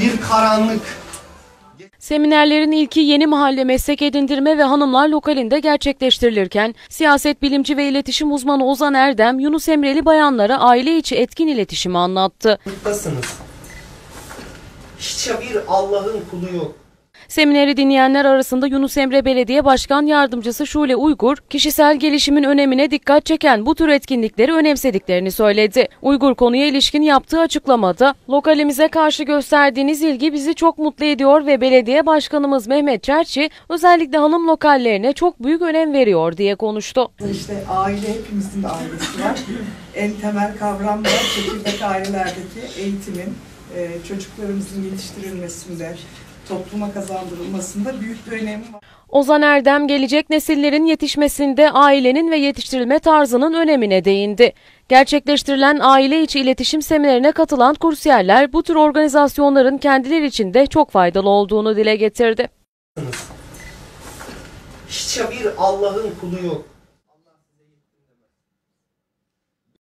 bir karanlık. Seminerlerin ilki Yeni Mahalle Meslek Edindirme ve Hanımlar Lokalinde gerçekleştirilirken siyaset bilimci ve iletişim uzmanı Ozan Erdem, Yunus Emreli bayanlara aile içi etkin iletişimi anlattı. Mutlasınız. Hiç bir Allah'ın kulu yok. Semineri dinleyenler arasında Yunus Emre Belediye Başkan Yardımcısı Şule Uygur, kişisel gelişimin önemine dikkat çeken bu tür etkinlikleri önemsediklerini söyledi. Uygur konuya ilişkin yaptığı açıklamada, lokalimize karşı gösterdiğiniz ilgi bizi çok mutlu ediyor ve belediye başkanımız Mehmet Çerçi özellikle hanım lokallerine çok büyük önem veriyor diye konuştu. İşte aile hepimizin de ailesi var. en temel kavram da çekirdek ailelerdeki eğitimin, e, çocuklarımızın yetiştirilmesinde, topluma kazandırılmasında büyük bir önemi var. Ozan Erdem gelecek nesillerin yetişmesinde ailenin ve yetiştirilme tarzının önemine değindi. Gerçekleştirilen aile içi iletişim seminerine katılan kursiyerler bu tür organizasyonların kendileri için de çok faydalı olduğunu dile getirdi. Hiç bir Allah'ın kulu yok.